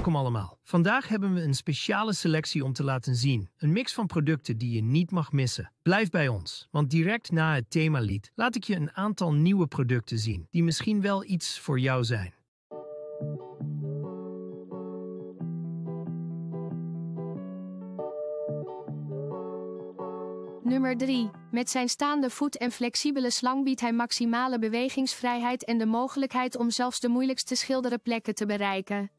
Welkom allemaal. Vandaag hebben we een speciale selectie om te laten zien. Een mix van producten die je niet mag missen. Blijf bij ons, want direct na het themalied laat ik je een aantal nieuwe producten zien die misschien wel iets voor jou zijn. Nummer 3. Met zijn staande voet en flexibele slang biedt hij maximale bewegingsvrijheid en de mogelijkheid om zelfs de moeilijkste schilderen plekken te bereiken.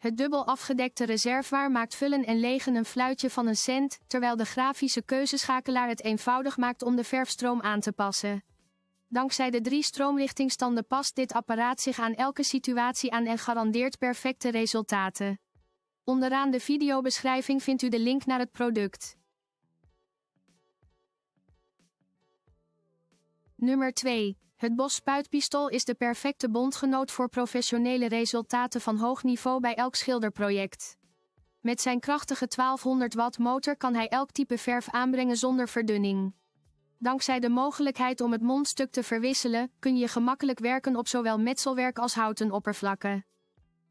Het dubbel afgedekte reservoir maakt vullen en legen een fluitje van een cent, terwijl de grafische keuzeschakelaar het eenvoudig maakt om de verfstroom aan te passen. Dankzij de drie stroomrichtingstanden past dit apparaat zich aan elke situatie aan en garandeert perfecte resultaten. Onderaan de videobeschrijving vindt u de link naar het product. Nummer 2. Het Bosch spuitpistool is de perfecte bondgenoot voor professionele resultaten van hoog niveau bij elk schilderproject. Met zijn krachtige 1200 watt motor kan hij elk type verf aanbrengen zonder verdunning. Dankzij de mogelijkheid om het mondstuk te verwisselen, kun je gemakkelijk werken op zowel metselwerk als houten oppervlakken.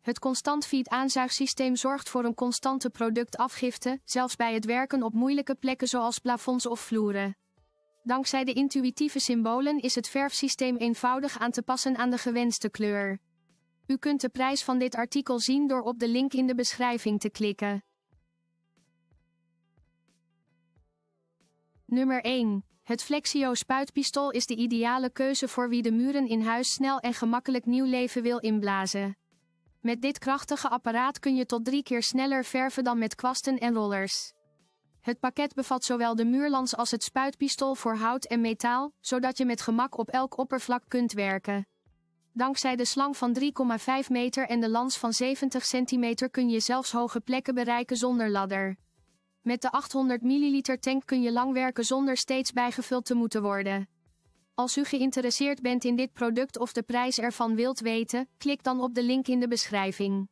Het constant feed aanzuigsysteem zorgt voor een constante productafgifte, zelfs bij het werken op moeilijke plekken zoals plafonds of vloeren. Dankzij de intuïtieve symbolen is het verfsysteem eenvoudig aan te passen aan de gewenste kleur. U kunt de prijs van dit artikel zien door op de link in de beschrijving te klikken. Nummer 1. Het Flexio spuitpistool is de ideale keuze voor wie de muren in huis snel en gemakkelijk nieuw leven wil inblazen. Met dit krachtige apparaat kun je tot drie keer sneller verven dan met kwasten en rollers. Het pakket bevat zowel de muurlans als het spuitpistool voor hout en metaal, zodat je met gemak op elk oppervlak kunt werken. Dankzij de slang van 3,5 meter en de lans van 70 centimeter kun je zelfs hoge plekken bereiken zonder ladder. Met de 800 ml tank kun je lang werken zonder steeds bijgevuld te moeten worden. Als u geïnteresseerd bent in dit product of de prijs ervan wilt weten, klik dan op de link in de beschrijving.